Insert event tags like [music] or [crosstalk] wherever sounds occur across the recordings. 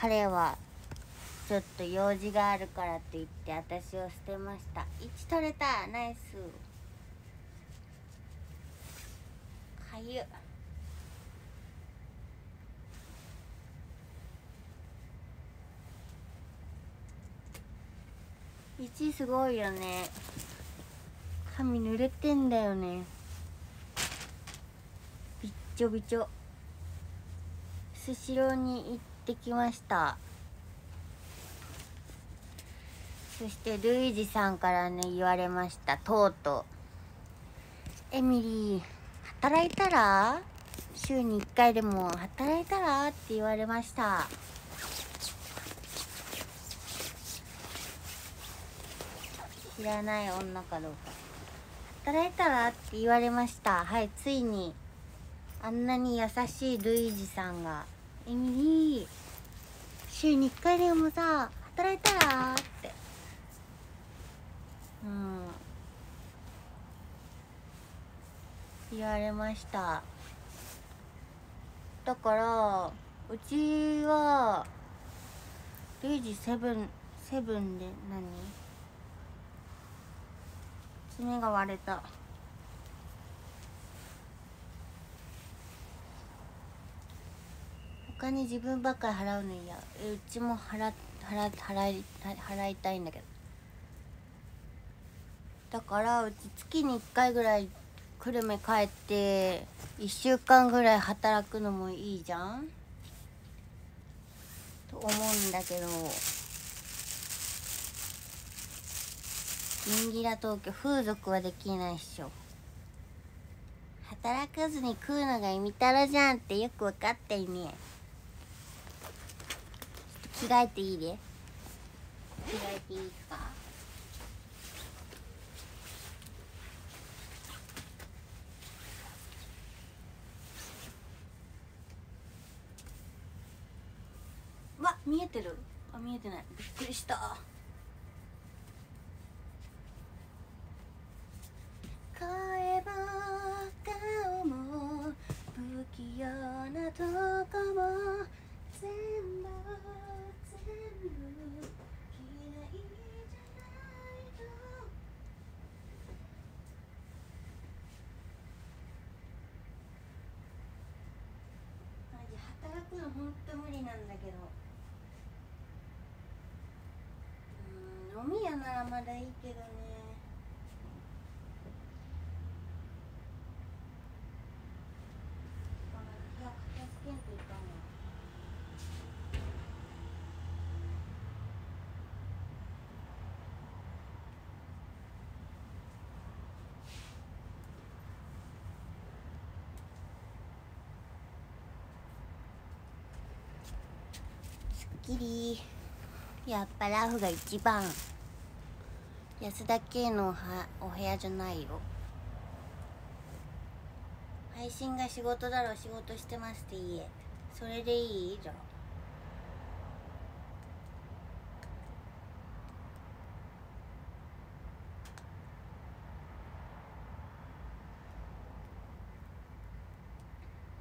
彼はちょっと用事があるからって言って私を捨てました。1取れた。ナイス。かゆ。っ1すごいよね。髪濡れてんだよね。びっちょびちょ。スシローに行ってきました。そしてルイージさんからね言われましたとうとう。エミリー働いたら？週に1回でも働いたら？って言われました。知らない女かどうか。働いたら？って言われました。はいついに。あんなに優しいルイージさんが「エミリー週に1回でもさ働いたら?」って。うん。言われました。だからうちはルイージセブンセブンで何？爪が割れた。他に自分ばっかり払うの嫌えうちも払払払い払いたいんだけど。だからうち月に1回ぐらい久留米帰って1週間ぐらい働くのもいいじゃん？と思うんだけど。ギンギラ東京風俗はできないっしょ。働かずに食うのが意味たろじゃんってよく分かっていね。着替えていいで。着替えていいか？わ見えてる。あ見えてない。びっくりした。声も顔も不器用なとこも全部全部嫌いじゃないのマジ働くのほんと無理なんだけど。飲み屋ならまだいいけどねあ部屋片付けんといかんわすっきりやっぱラフが一番。安田圭のはお部屋じゃないよ。配信が仕事だろ仕事してますって言え。それでいい？じゃん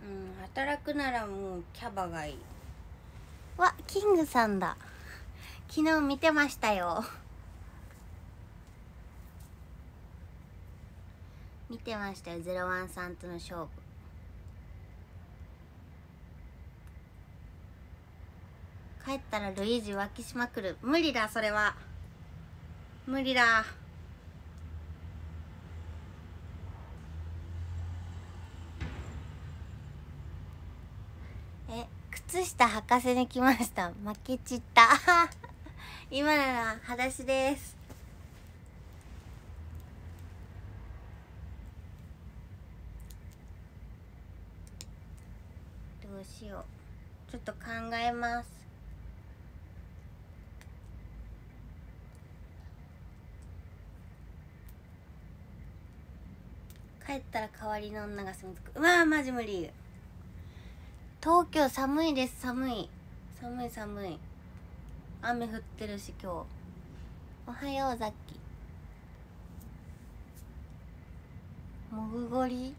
うん働くならもうキャバがいい。わキングさんだ。昨日見てましたよ。見てましたよゼロワンさんとの勝負。帰ったらルイージ浮気しまくる。無理だそれは。無理だえ靴下履かせに来ました負けちった今なら裸足ですどうしようちょっと考えます帰ったら代わりの女が住み着くうわーマジ無理東京寒いです。寒い。寒い寒い。雨降ってるし今日。おはようザッキもぐごり？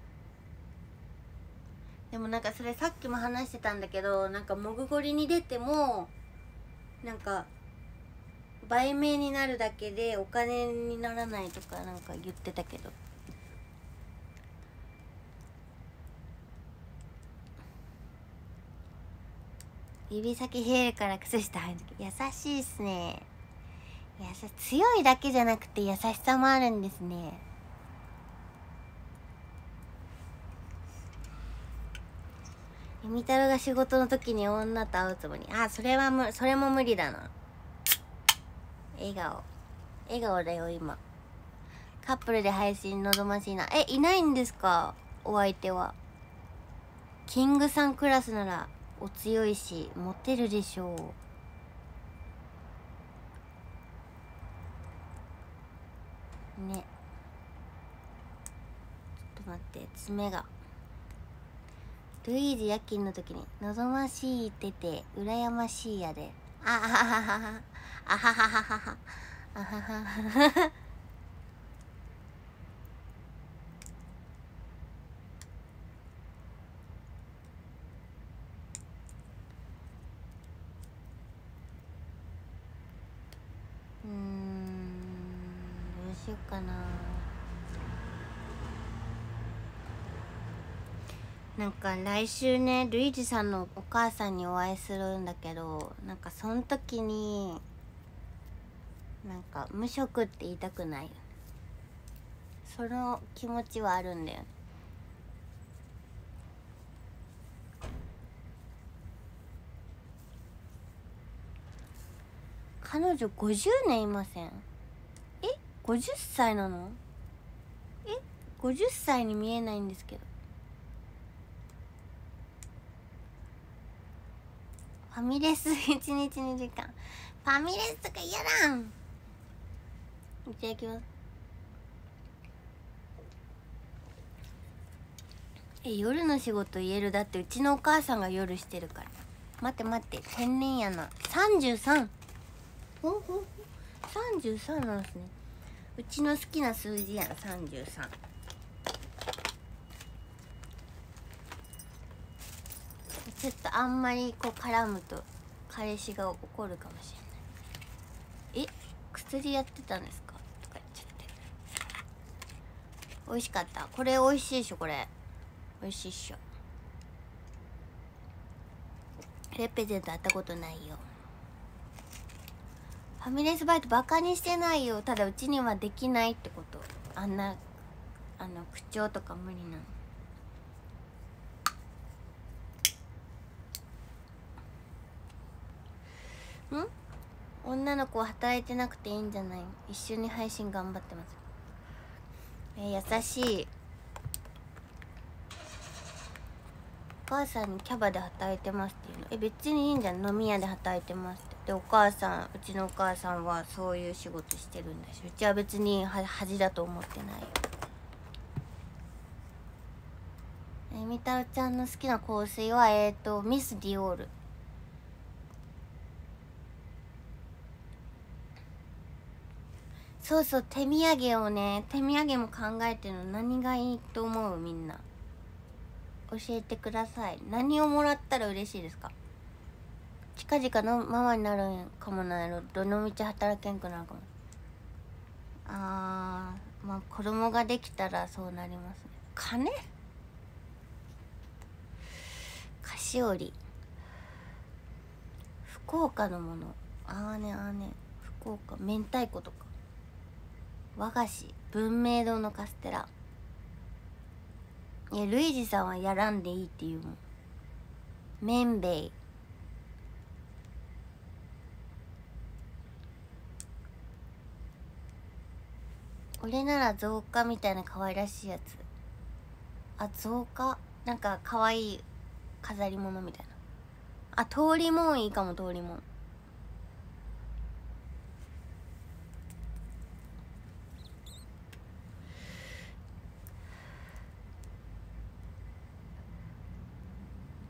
でもなんかそれさっきも話してたんだけどなんかもぐごりに出てもなんか売名になるだけでお金にならないとかなんか言ってたけど。指先冷えるから靴下履いて優しいっすね。優し強いだけじゃなくて優しさもあるんですね。み太郎が仕事の時に女と会うつもり。あそれはむそれも無理だな。笑顔。笑顔だよ今。カップルで配信望ましいな。えいないんですか？お相手は。キングさんクラスなら。お強いしモテるでしょう。ね。ちょっと待って爪が。ルイージ夜勤の時に望ましいってて羨ましいやで。あははははあは。ははははあはは。はうしようかな。なんか来週ねルイージさんのお母さんにお会いするんだけどなんかその時になんか無職って言いたくない？その気持ちはあるんだよね。彼女50年いません？50歳なの？え？50歳に見えないんですけど。ファミレス1日2時間。ファミレスとか嫌だん！いただきます。え夜の仕事言える？だってうちのお母さんが夜してるから。待って待って。天然やな。33ほほほ33なんですね。うちの好きな数字やな33ちょっとあんまりこう絡むと彼氏が怒るかもしれない。え薬やってたんですか？とか言っちゃって。美味しかった。これ美味しいでしょこれ。美味しいっしょ。レペゼント会ったことないよ。ファミレスバイトバカにしてないよ。ただうちにはできないってこと。あんなあの口調とか無理なの。ん？女の子は働いてなくていいんじゃない？一緒に配信頑張ってます。えー、優しい。お母さんにキャバで働いてますっていうの。え別にいいんじゃん。飲み屋で働いてますって。でお母さんうちのお母さんはそういう仕事してるんだしうちは別に恥だと思ってないよ。えみたろちゃんの好きな香水はえっ、ー、とミス・ディオール。そうそう手土産をね手土産も考えてるの何がいいと思う？みんな。教えてください。何をもらったら嬉しいですか？近々のママになるんかもなる。どの道働けんくなるかも。あーまあ子供ができたらそうなりますね。金？菓子折り。福岡のもの。ああねああね。福岡。明太子とか。和菓子。文明堂のカステラ。いやルイージさんはやらんでいいっていうもん。麺べい俺なら造花みたいな可愛らしいやつ。あ造花？なんか可愛い飾り物みたいな。あ通りもんいいかも通りもん。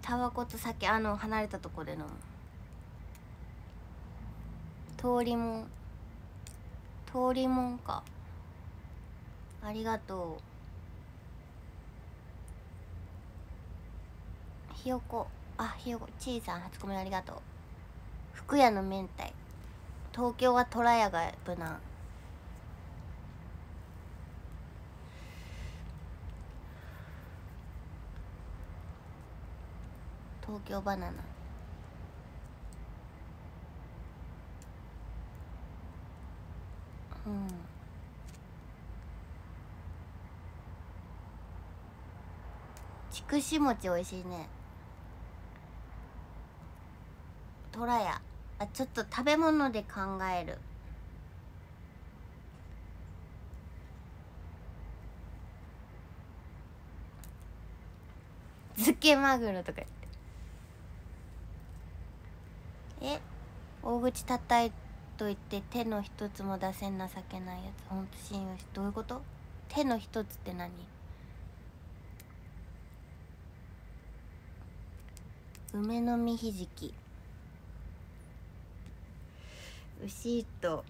タバコと酒あの離れたとこで飲む。通りもん。通りもんか。ありがとう。ひよこ。あひよこ。ちいさん初コメありがとう。福屋の明太。東京は虎屋が無難東京バナナ。うん。筑紫餅美味しいね。トラヤあちょっと食べ物で考える。漬けマグロとか言って。え？大口叩いといて手の一つも出せん情けないやつ。ほんと信用しどういうこと？手の一つって何？梅の実ひじき。牛と。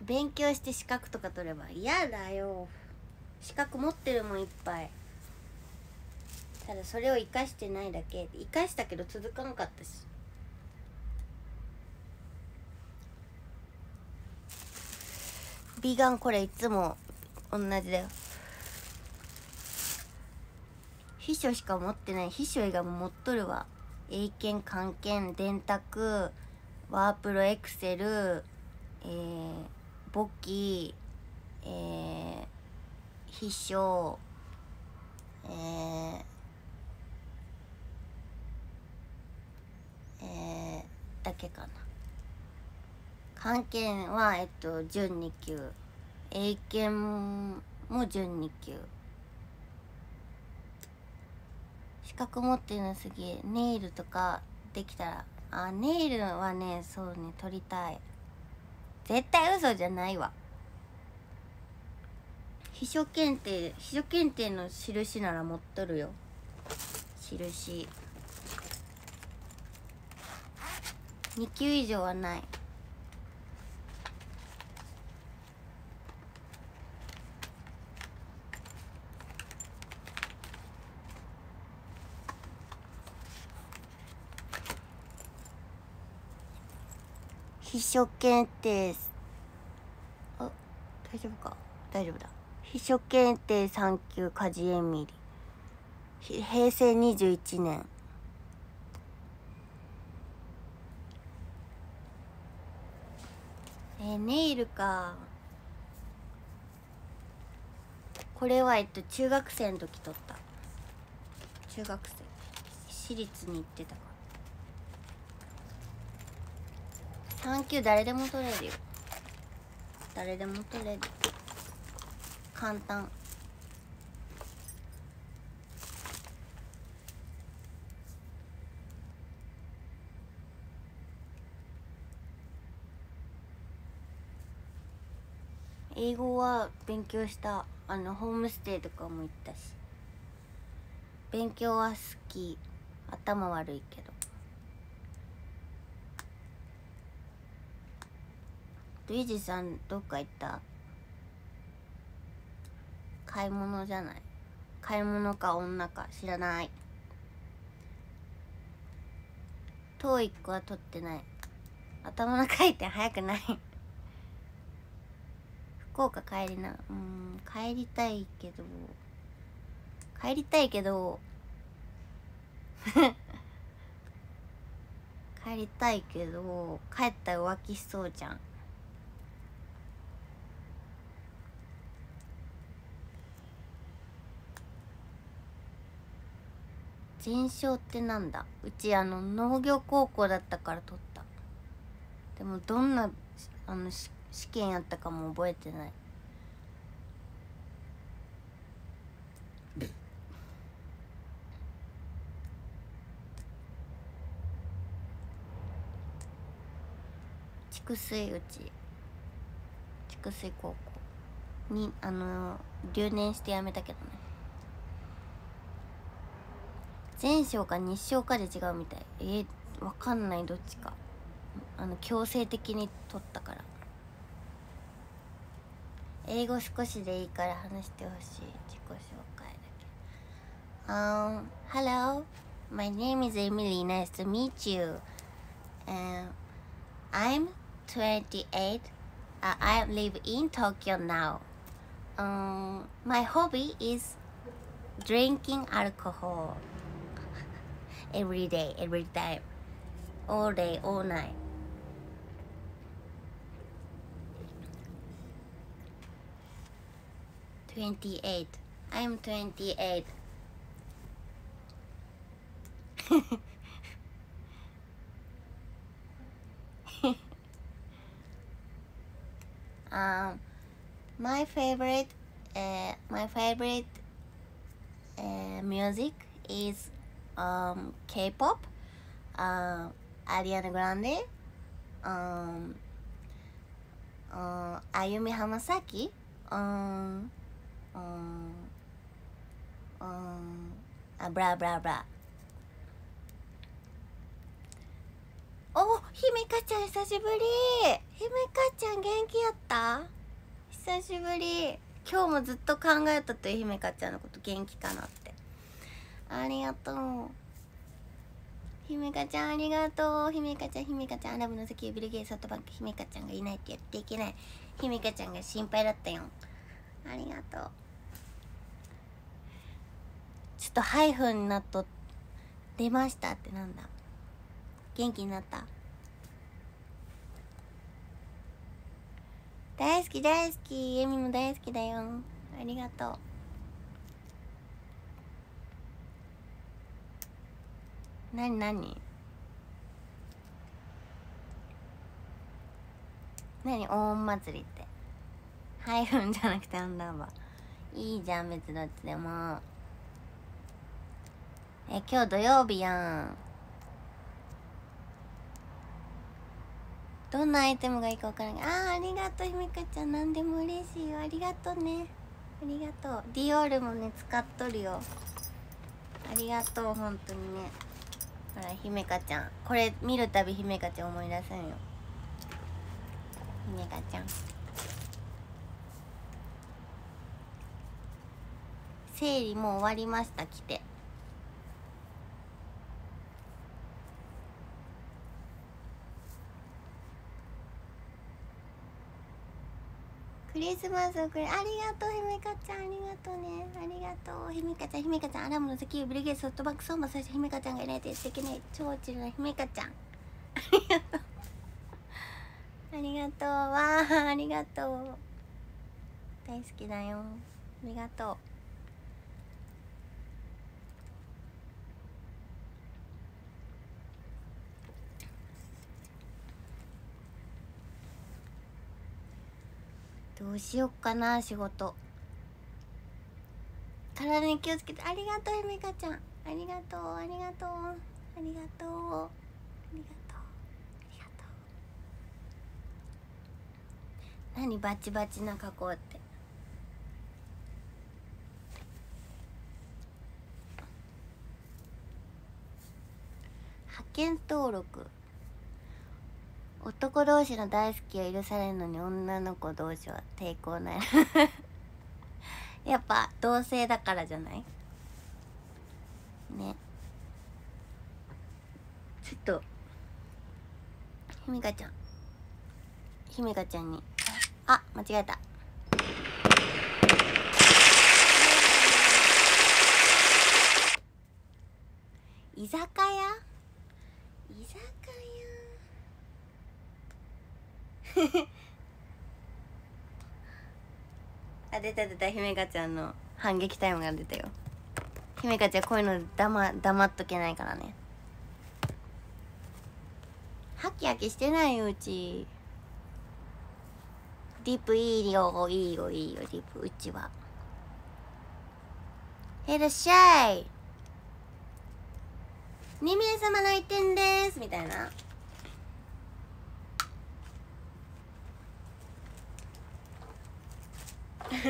勉強して資格とか取れば嫌だよ。資格持ってるもんいっぱい。ただそれを生かしてないだけ。生かしたけど続かなかったし。ビーガンこれいつも同じだよ。秘書しか持ってない秘書以外も持っとるわ。英検漢検電卓ワープロエクセルえー、簿記えー、秘書えー、えー、だけかな。漢検はえっと準2級。英検も準2級。資格持ってるのすげえネイルとかできたらあネイルはねそうね取りたい。絶対嘘じゃないわ。秘書検定秘書検定の印なら持っとるよ。印。2級以上はない。秘書検定あ大丈夫か？大丈夫だ。秘書検定3級家事エミリ平成21年。えー、ネイルか。これはえっと中学生の時取った。中学生。私立に行ってたから。3級誰でも取れるよ。誰でも取れる。簡単。英語は勉強した。あのホームステイとかも行ったし。勉強は好き。頭悪いけど。ルイジさんどっか行った？買い物じゃない。買い物か女か知らない。TOEIC は取ってない。頭の回転速くない。福岡帰りな。うん帰りたいけど。帰りたいけど。[laughs] 帰りたいけど。帰ったら浮気しそうじゃん。全勝ってなんだ？うちあの農業高校だったから取った。でもどんなあの試験やったかも覚えてない。筑水うち。筑水高校。にあの留年して辞めたけどね。前章か日章かで違うみたいえ、わかんないどっちかあの強制的に取ったから英語少しでいいから話してほしい自己紹介だけ Um, hello My name is Emily. Nice to meet you. Um, I'm 28. I live in Tokyo now. Um, my hobby is drinking alcohol every day, every time, all day, all night. Twenty-eight. I'm twenty-eight. [laughs] um, my favorite, uh, my favorite uh, music is um, K-pop, uh, Ariana Grande, um, uh, Ayumi Hamasaki, um, um, um, uh, blah blah blah. お姫香ちゃん久しぶり姫香ちゃん元気やった久しぶり今日もずっと考えたという姫香ちゃんのこと元気かなってありがとう。姫香ちゃんありがとう。姫香ちゃん姫香ちゃんアラブの石油ビルゲーソフトバンク姫香ちゃんがいないってやっていけない。姫香ちゃんが心配だったよ。ありがとう。ちょっとハイフンになっと出ましたってなんだ。元気になった。大好き大好き。エミも大好きだよ。ありがとう。なになになに大祭りって。ハイフンじゃなくてアンダーバー。いいじゃん別どっちでも。え今日土曜日やん。どんなアイテムがいいか分からないあーありがとうひめかちゃん。何でも嬉しいよ。ありがとうね。ありがとう。ディオールもね使っとるよ。ありがとう本当にね。ほら姫香ちゃん。これ見るたびひめかちゃん思い出すんよ。姫香ちゃん。生理もう終わりました来て。リスマスをくれありがとうひめかちゃん。ありがとうねありがとうひめかちゃん。ひめかちゃんアラムの時ブリゲーソフトバンクソーマ最初ひめかちゃんがいないとやっていけない超チルなひめかちゃんありがとうありがとうわあありがとう。大好きだよ。ありがとう。どうしよっかな仕事。体に気をつけてありがとうゆめかちゃん。ありがとうありがとうありがとうありがとうありがとう。何バチバチな加工って。派遣登録。男同士の大好きは許されるのに女の子同士は抵抗ない。[laughs] やっぱ同性だからじゃない？ね。ちょっとひみかちゃん。ひみかちゃんに。あ間違えた。居酒屋？居酒屋？[laughs] あ出た出た姫香ちゃんの反撃タイムが出たよ。姫香ちゃんこういうの黙黙っとけないからね。ハキハキしてないようち。リップいいよいいよいいよリップうちは。いらっしゃい。2名様の一点ですみたいな。終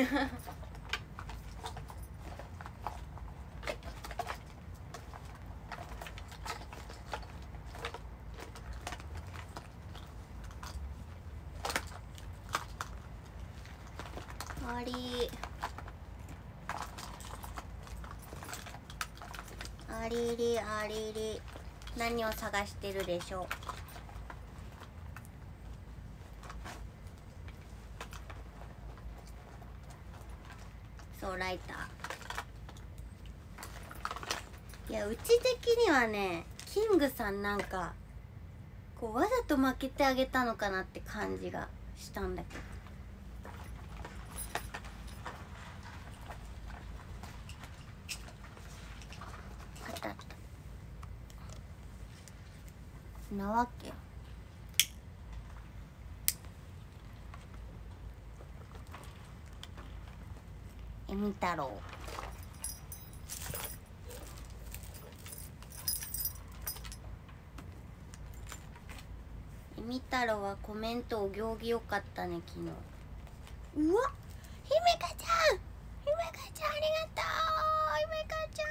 わり。終わりりありり。何を探してるでしょうライターいやうち的にはねキングさんなんかこうわざと負けてあげたのかなって感じがしたんだけど。なわけ？えみ太郎。み太郎はコメントお行儀よかったね昨日。うわひめかちゃん！ひめかちゃんありがとう！ひめかちゃん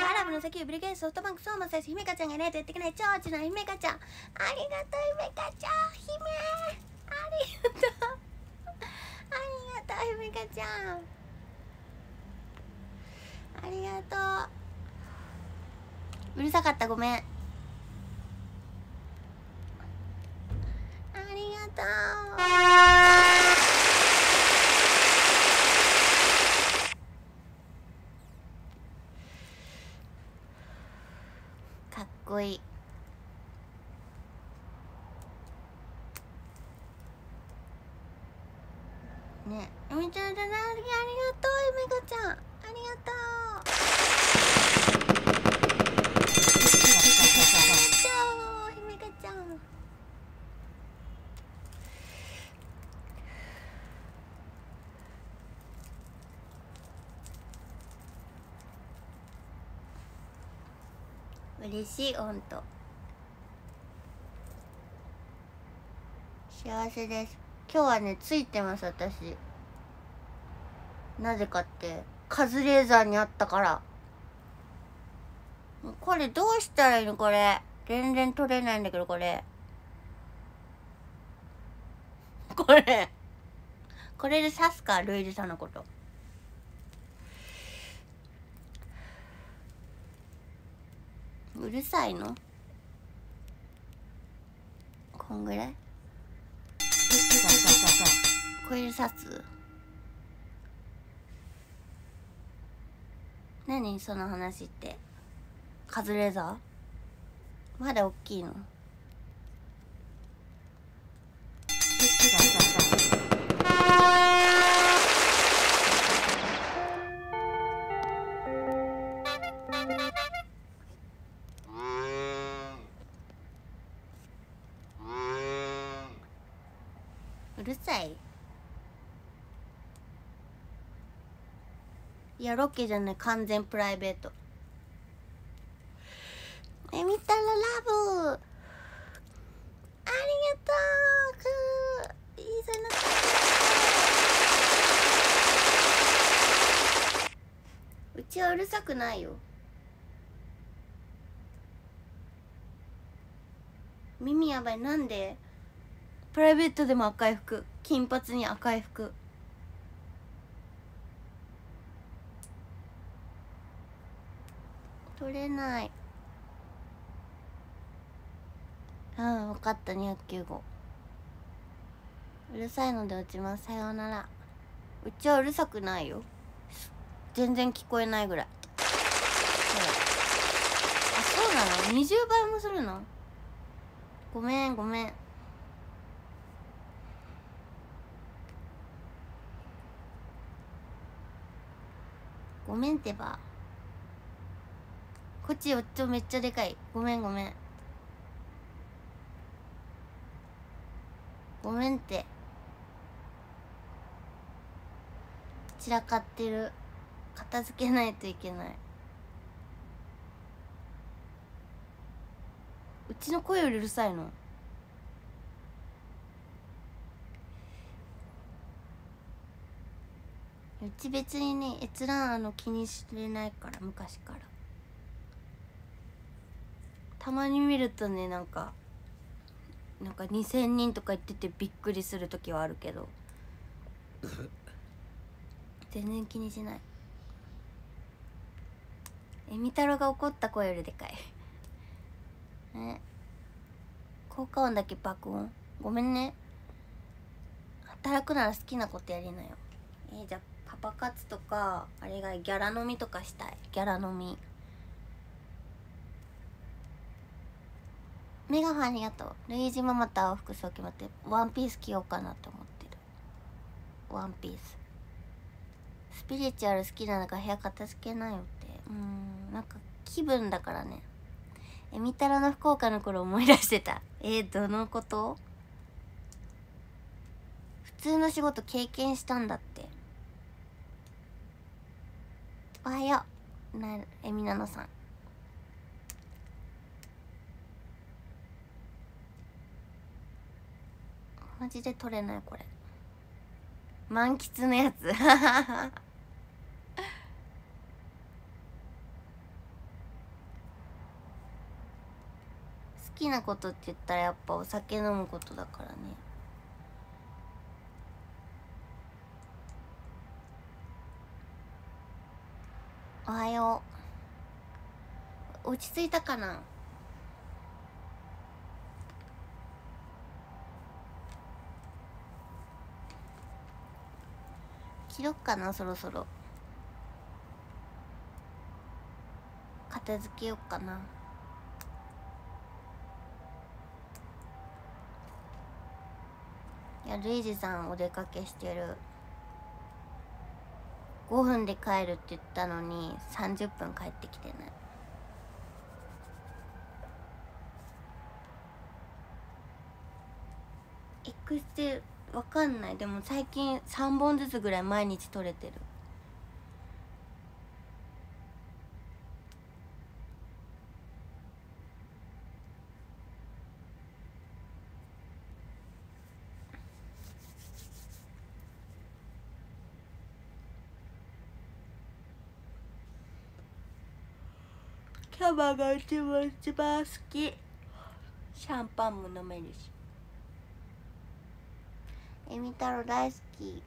アラブリゲーソフトバンクソーマスひめかちゃんがいないとやっていけない長寿のひめかちゃんありがとうひめかちゃんひめありがとうありがとうひめかちゃんとう。うるさかったごめんありがとうかっこいいねえみちゃんじゃなありがとうゆめかちゃんありがとうちゃひめかちゃん嬉しいほんと。幸せです。今日はねついてます私。なぜかってカズレーザーにあったから。これどうしたらいいの？これ。全然取れないんだけどこれ。これ。これで刺すか？ルイージさんのこと。うるさいの？こんぐらい？これで刺す？何その話って？カズレーザー？まだ大きいの？やロケじゃない完全プライベート。え見たらラブ。ありがとう。くいいじゃなうちはうるさくないよ。耳やばい。なんで？プライベートでも赤い服。金髪に赤い服。取れない。うん分かった。295うるさいので落ちます。さようなら。うちはうるさくないよ。全然聞こえないぐらい。あそうなの？20倍もするの？ごめんごめん。ごめんってば。こっちよっちょめっちゃでかい。ごめんごめん。ごめんって。散らかってる。片付けないといけない。うちの声よりうるさいの？うち別にね閲覧あの気にしてないから昔から。たまに見るとねなんかなんか2,000人とか言っててびっくりする時はあるけど。[laughs] 全然気にしない。えみ太郎が怒った声よりでかい。え効果音だけ爆音。ごめんね。働くなら好きなことやりなよ。えー、じゃあパパ活とかあれがギャラ飲みとかしたい。ギャラ飲みメガホンありがとう。ルイージママと服装決まってワンピース着ようかなって思ってる。ワンピース。スピリチュアル好きなのか部屋片付けないよって。うんなんか気分だからね。えみたらの福岡の頃思い出してた。えー、どのこと？普通の仕事経験したんだって。おはよう。なえみなのさん。マジで取れないこれ。満喫のやつ。[laughs] 好きなことって言ったらやっぱお酒飲むことだからね。おはよう。落ち着いたかな？切ろっかなそろそろ。片付けよっかな。いやルイジさんお出かけしてる。5分で帰るって言ったのに30分帰ってきてない。エクステわかんない。でも最近3本ずつぐらい毎日取れてる。キャバが一番一番好き。シャンパンも飲めるし。えみ太郎大好き。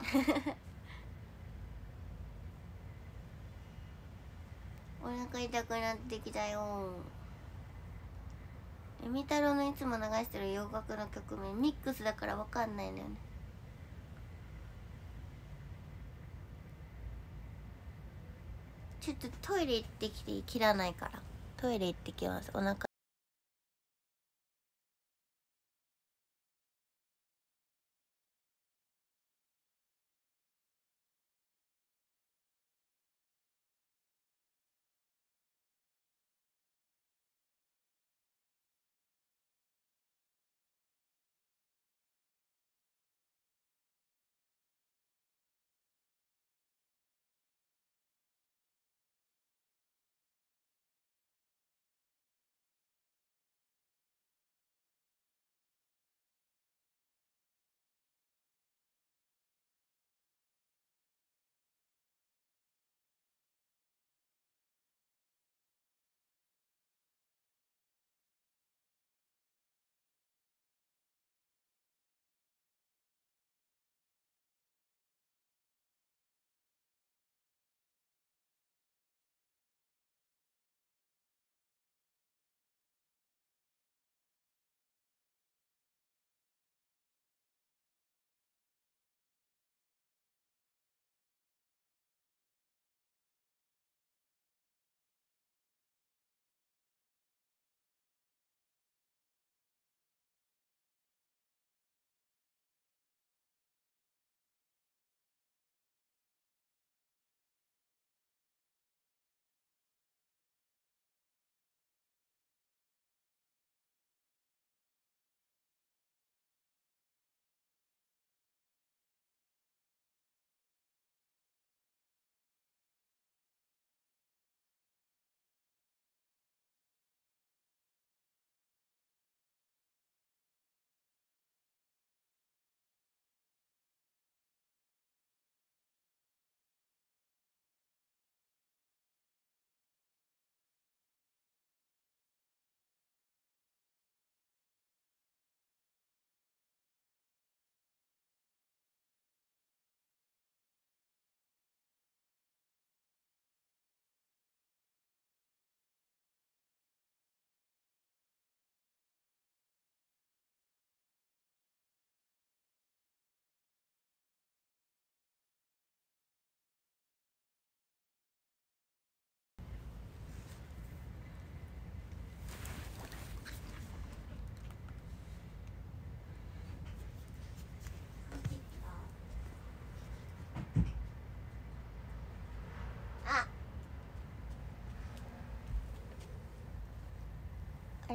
[laughs] お腹痛くなってきたよ。えみ太郎のいつも流してる洋楽の曲名ミックスだからわかんないのよね。ちょっとトイレ行ってきて切らないから。トイレ行ってきます。お腹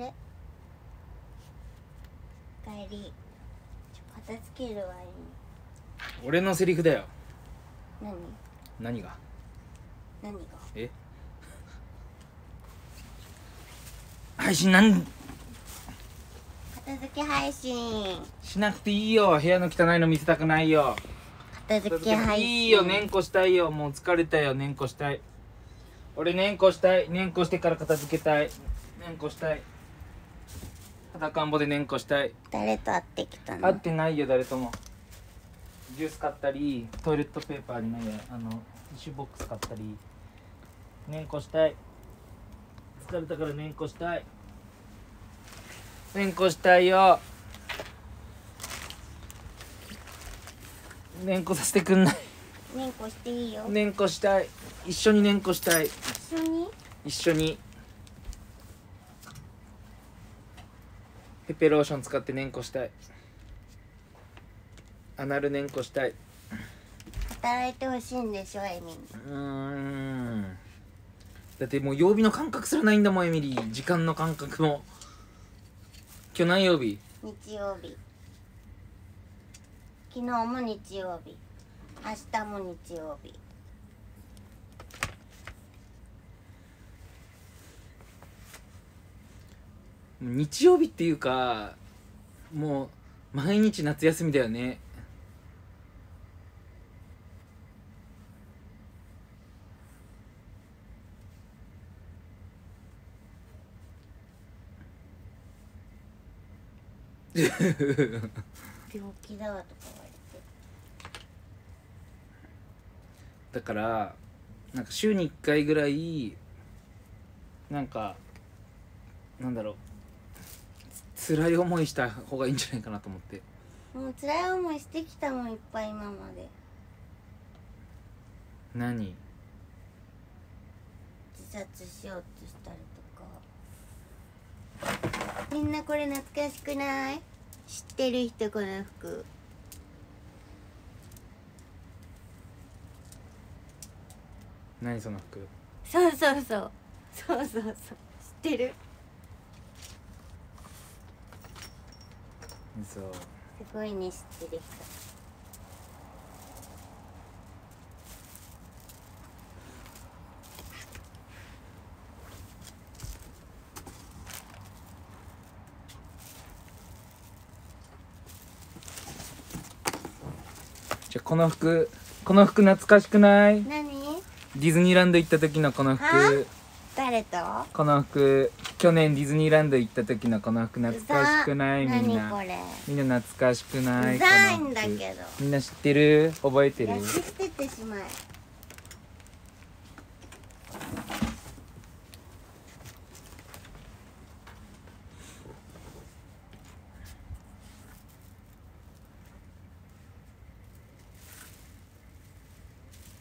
れ帰り片付けるわエ俺のセリフだよ。ミ何？何が？何が？え？配信なん？片付け配信。しなくていいよ。部屋の汚いの見せたくないよ。片付け配信。いいよ。ねんこしたい。よもう疲れたよ。ねんこしたい。俺ねんこしたい。ねんこしてから片付けたい。ねんこしたい裸んぼでねんこしたい。誰と会ってきたの？会ってないよ誰とも。ジュース買ったりトイレットペーパーにねあのティッシュボックス買ったりねんこしたい。疲れたからねんこしたい。ねんこしたいよ。ねんこさせてくんない。ねんこしていいよ、ねんこしたい。一緒にねんこしたい。一緒に？一緒にペペローション使ってねんこしたい。アナルねんこしたい。働いてほしいんでしょエミうーん。だってもう曜日の感覚すらないんだもんエミリー。時間の感覚も。今日何曜日？日曜日。昨日も日曜日。明日も日曜日日曜日っていうかもう毎日夏休みだよね。病気だわとか言われて。だからなんか週に1回ぐらいなんかなんだろう。つ辛い思いした方がいいんじゃないかなと思って。もう辛い思いしてきたもんいっぱい今まで。何？自殺しようとしたりとか。みんなこれ懐かしくない？知ってる人この服。何その服？そうそうそう。そうそうそう。知ってる？そう。すごいね知ってる人。じゃあこの服この服懐かしくない？何？ディズニーランド行った時のこのは？服誰と？この服去年ディズニーランド行った時のこの服懐かしくない？みんな。みんな懐かしくない？みんな知ってる？覚えてる？焼き捨ててしまえ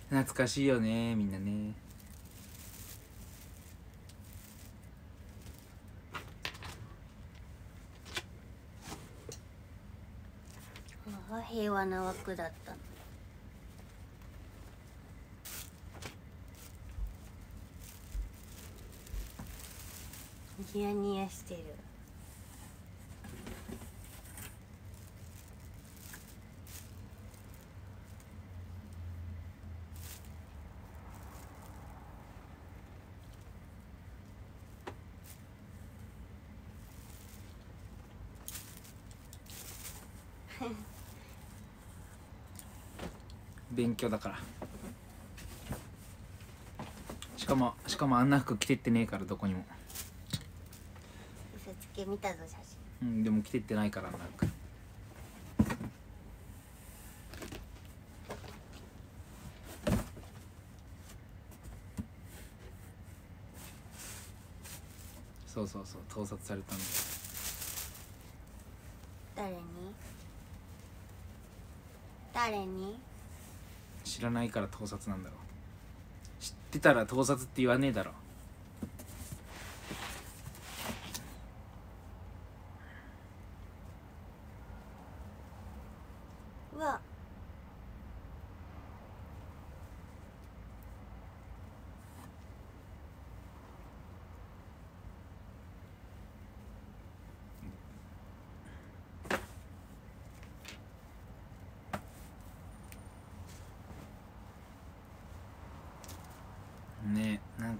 懐かしいよねみんなねああ平和な枠だったの。ニヤニヤしてる勉強だから。しかもしかもあんな服着てってねえからどこにも。嘘つけ見たぞ写真。うんでも着てってないからあんな服。そうそうそう盗撮されたんだよ誰に誰に知らないから盗撮なんだろう。知ってたら盗撮って言わねえだろうわ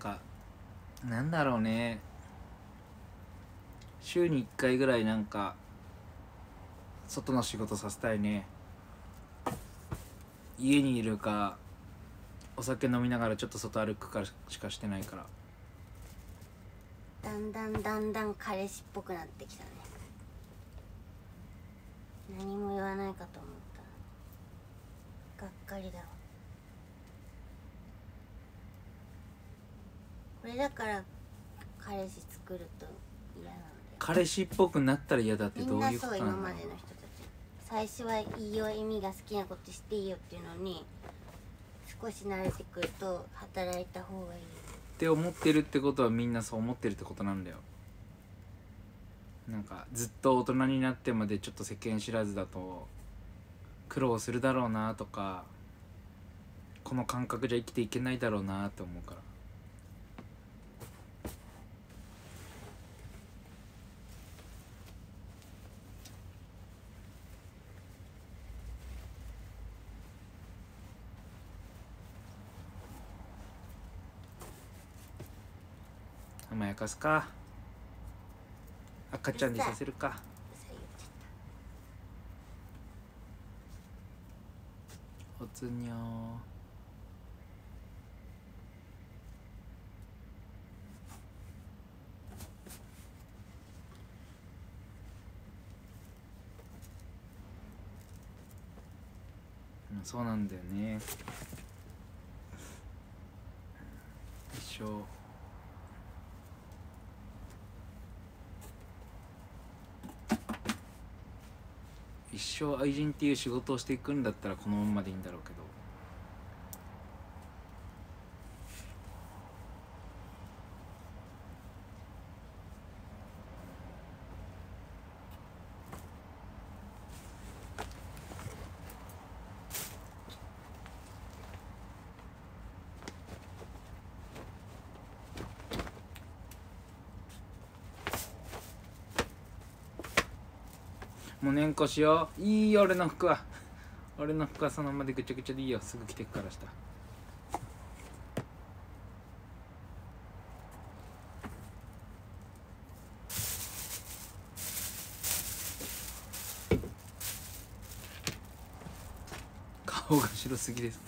かなんだろうね週に1回ぐらいなんか外の仕事させたいね。家にいるかお酒飲みながらちょっと外歩くかしかしてないから。だんだんだんだん彼氏っぽくなってきたね。何も言わないかと思った。がっかりだわ。これだから彼氏作ると嫌なんだよ彼氏っぽくなったら嫌だってみどういそううことなの今までの人たち。最初はいいよ意味が好きなことしていいよっていうのに少し慣れてくると働いた方がいい。って思ってるってことはみんなそう思ってるってことなんだよ。なんかずっと大人になってまでちょっと世間知らずだと苦労するだろうなとかこの感覚じゃ生きていけないだろうなって思うから甘やかすか。赤ちゃんにさせるか。おつにょそうなんだよね。一生一生愛人っていう仕事をしていくんだったらこのままでいいんだろうけど。もう年越しよ。いいよ俺の服は。俺の服はそのままでぐちゃぐちゃでいいよ。すぐ着てくからした。顔が白すぎです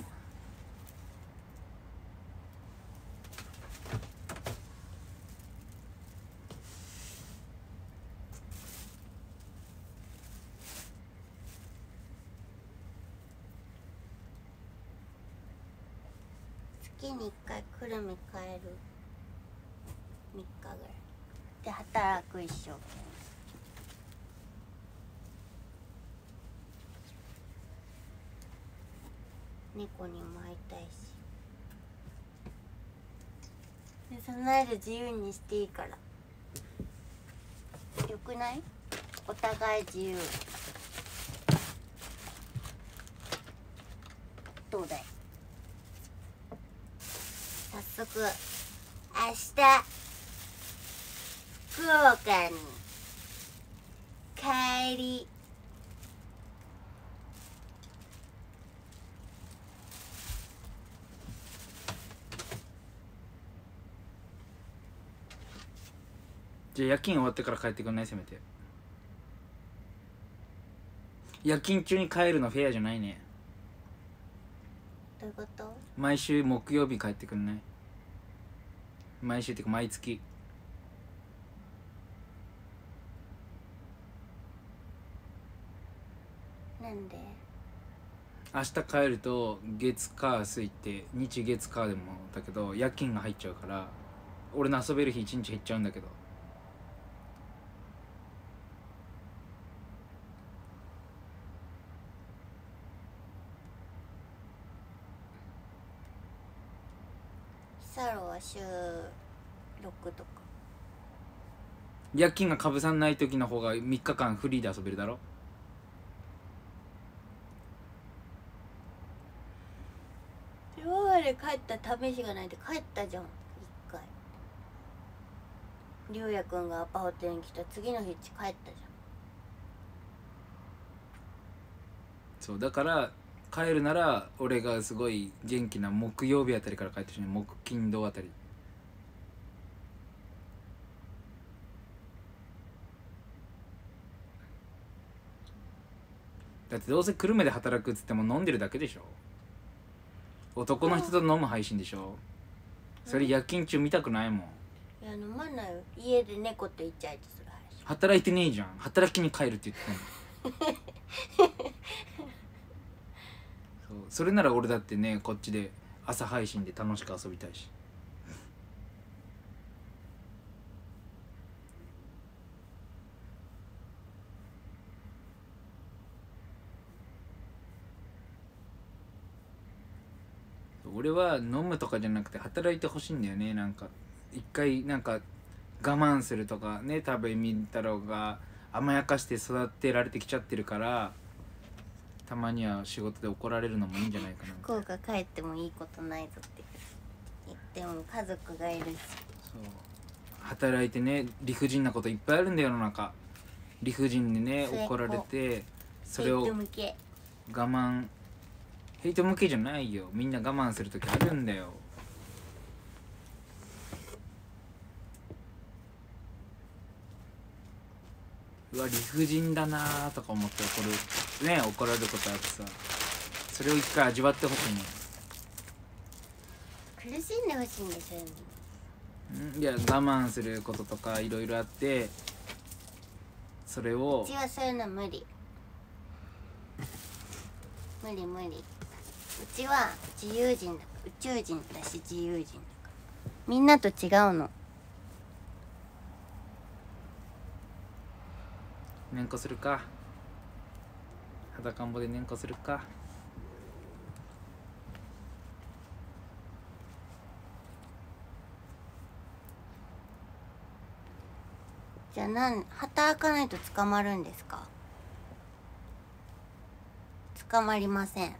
月に1回久留米帰る3日ぐらいで働く一生懸命猫にも会いたいしでその間自由にしていいから。よくない？お互い自由。どうだい？早速明日福岡に帰り。じゃあ夜勤終わってから帰ってくんない？せめて。夜勤中に帰るのフェアじゃないね。どういうこと？毎週木曜日帰ってくんない？毎週っていうか毎月。なんで？明日帰ると月火水って日月火でもだけど夜勤が入っちゃうから俺の遊べる日一日減っちゃうんだけどヒサロは週6とか夜勤がかぶさんない時の方が3日間フリーで遊べるだろ？今まで帰った試しがないで帰ったじゃん。一回。りょうやくんがアパホテルに来た次の日帰ったじそうだから帰るなら俺がすごい元気な木曜日あたりから帰ってほしいね木金土あたりだってどうせ久留米で働くっつっても飲んでるだけでしょ。男の人と飲む配信でしょ。それ夜勤中見たくないもん。いや飲まないよ。家で猫とイチャイチャする配信。働いてねえじゃん。働きに帰るって言ってんの。[laughs] そう。それなら俺だってねこっちで朝配信で楽しく遊びたいし俺は飲むとかじゃなくて働いてほしいんだよね。なんか一回なんか我慢するとかね多分み太郎が甘やかして育てられてきちゃってるからたまには仕事で怒られるのもいいんじゃないかな。福岡帰ってもいいことないぞって。言っても家族がいるし。そう。働いてね理不尽なこといっぱいあるんだよ世の中。理不尽にね怒られてそれを我慢ヘイト向けじゃないよ。みんな我慢する時あるんだよ。うわ理不尽だなーとか思って怒る。ね怒られることあってさ。それを一回味わってほしいね。苦しんでほしいんでしょうんいや我慢することとかいろいろあってそれをうちはそういうの無理。無理無理。うちは自由人だ宇宙人だし自由人だから。みんなと違うの。年こするか。裸んぼで年こするか。じゃあなん働かないと捕まるんですか？捕まりません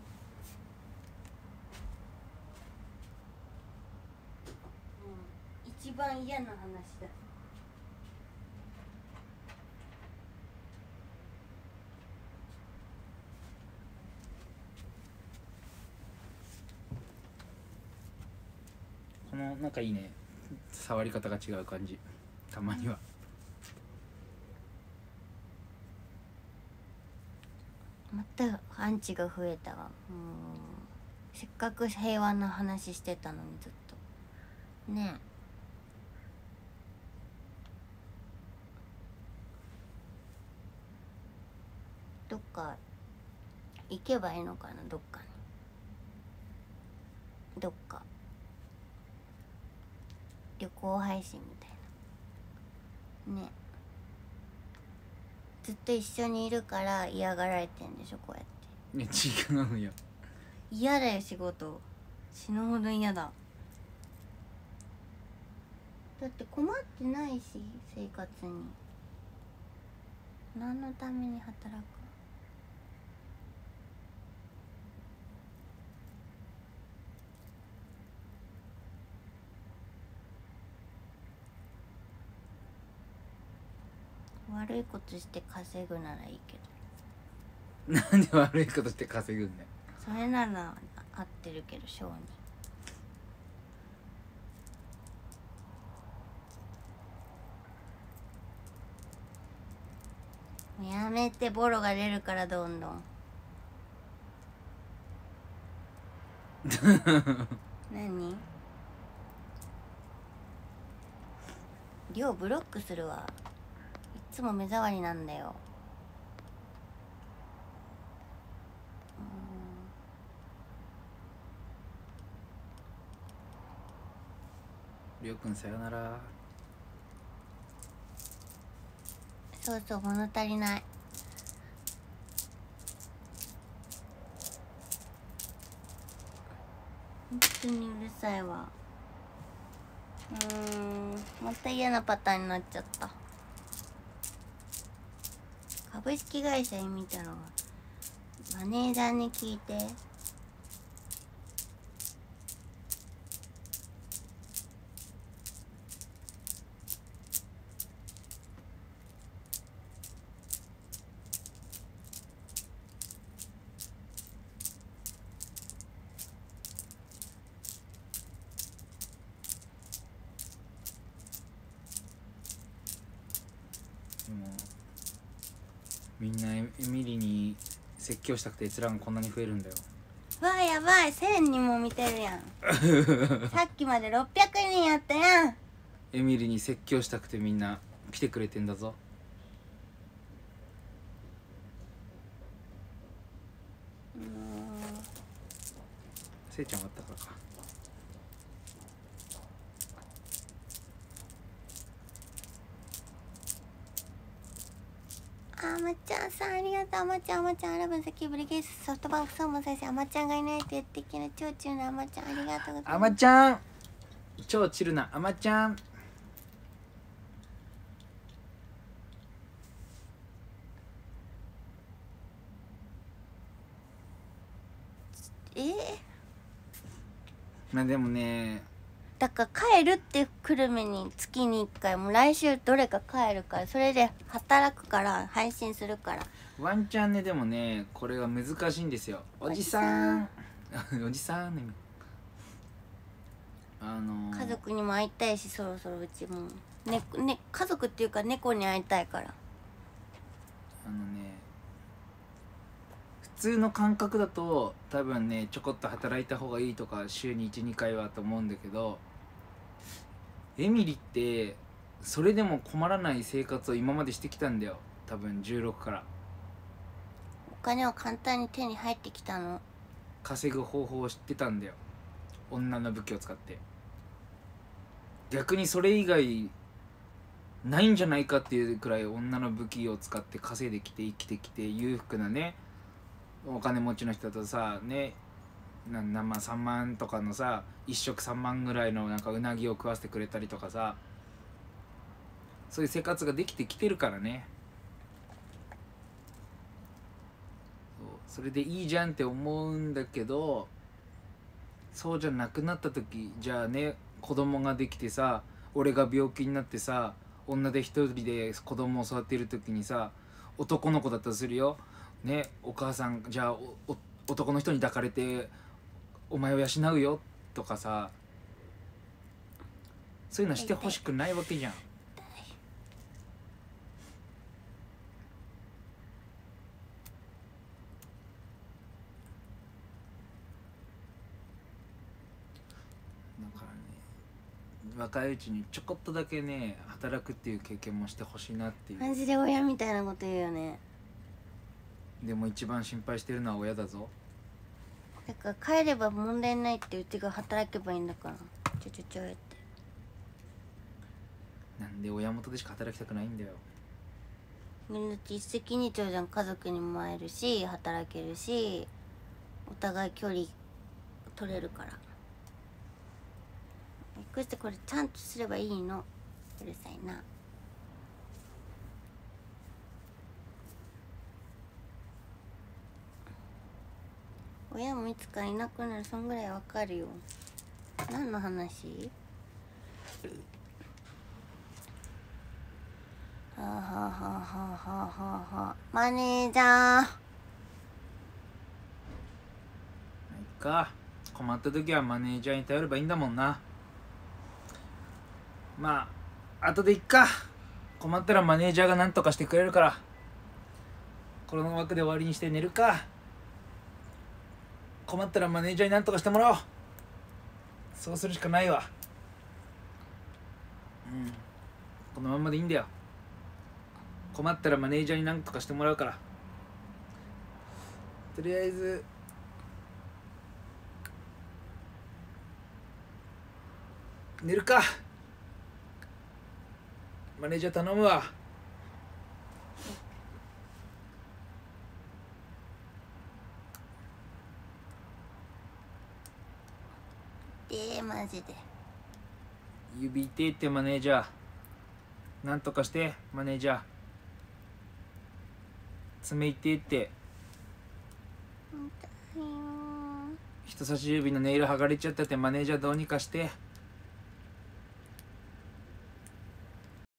一番嫌な話だ。このなんかいいね。触り方が違う感じ。たまには。またアンチが増えた。わもうせっかく平和な話してたのにずっと。ねえか行けばいいのかなどっかに。どっか。旅行配信みたいな。ね。ずっと一緒にいるから嫌がられてんでしょこうやって。いや違うよ。嫌だよ仕事。死ぬほど嫌だ。だって困ってないし生活に。何のために働く？悪いことして稼ぐならいいけど。なんで悪いことして稼ぐんだよ。それなら合ってるけど性に。やめてボロが出るからどんどん。[laughs] 何？量ブロックするわ。いつも目障りなんだよ。りょうくんさよなら。そうそう物足りない。本当にうるさいわ。うーんまた嫌なパターンになっちゃった株式会社みたのがマネージャーに聞いて。でもみんなエミリに説教したくて閲覧がこんなに増えるんだよ。わあやばい。1000人も見てるやん。[laughs] さっきまで600人やったやん。エミリに説教したくてみんな来てくれてんだぞ。せいちゃん終わったからかあまちゃんさんありがとうあまちゃんあまちゃんアラブン先ぶりですソフトバンクソーマ先生あまちゃんがいないと言ってきな超中のあまちゃんありがとうございあまますちゃん超チルなあまちゃん。えー、まあでもねだから帰るって久留米に月に1回もう来週どれか帰るからそれで働くから配信するから。ワンチャンねでもねこれが難しいんですよ。おじさん。おじさん。[laughs] ねあのー。家族にも会いたいしそろそろうちも。ねね家族っていうか猫に会いたいから。あのね普通の感覚だと多分ねちょこっと働いた方がいいとか週に12回はと思うんだけどエミリってそれでも困らない生活を今までしてきたんだよ。多分16から。お金は簡単に手に入ってきたの？稼ぐ方法を知ってたんだよ。女の武器を使って。逆にそれ以外ないんじゃないかっていうくらい女の武器を使って稼いできて生きてきて裕福なねお金持ちの人だとさねな何万3万とかのさ1食3万ぐらいのなんかうなぎを食わせてくれたりとかさ。そういう生活ができてきてるからね。それでいいじゃんって思うんだけどそうじゃなくなった時じゃあね子供ができてさ俺が病気になってさ女で一人で子供を育てる時にさ男の子だったとするよ。ねお母さんじゃあ男の人に抱かれてお前を養うよとかさそういうのしてほしくないわけじゃん。だからね若いうちにちょこっとだけね働くっていう経験もしてほしいなっていう。マジで親みたいなこと言うよね。でも一番心配してるのは親だぞだから帰れば問題ないってうちが働けばいいんだから。ちょちょちょって。なんで親元でしか働きたくないんだよ。みんな一石二鳥じゃん。家族にも会えるし働けるしお互い距離取れるから。びっくりしてこれちゃんとすればいいの。うるさいな親もいつかいなくなるそんぐらいわかるよ。何の話？はあはあはあはあはあはあはマネージャー。いっか。困った時はマネージャーに頼ればいいんだもんな。まあ後でいっか。困ったらマネージャーが何とかしてくれるから。この枠で終わりにして寝るか。困ったらマネージャーに何とかしてもらおう。そうするしかないわ。うん。このままでいいんだよ。困ったらマネージャーに何とかしてもらうから。とりあえず寝るか。マネージャー頼むわ。でマジで。指痛いってマネージャー。なんとかしてマネージャー。爪痛いって人差し指のネイル剥がれちゃったってマネージャーどうにかして